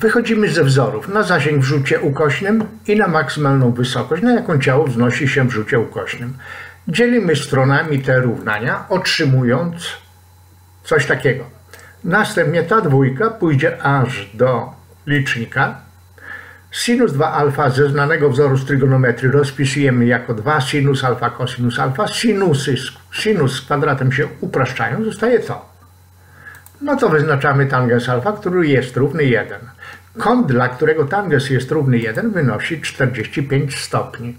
Wychodzimy ze wzorów na zasięg w rzucie ukośnym i na maksymalną wysokość, na jaką ciało wznosi się w rzucie ukośnym. Dzielimy stronami te równania, otrzymując coś takiego. Następnie ta dwójka pójdzie aż do licznika. Sinus 2 alfa ze znanego wzoru z trygonometrii rozpisujemy jako 2 sinus alfa cosinus alfa. Sinusy, sinus z kwadratem się upraszczają, zostaje to. No to wyznaczamy tangens alfa, który jest równy 1. Kąt, dla którego tangens jest równy 1 wynosi 45 stopni.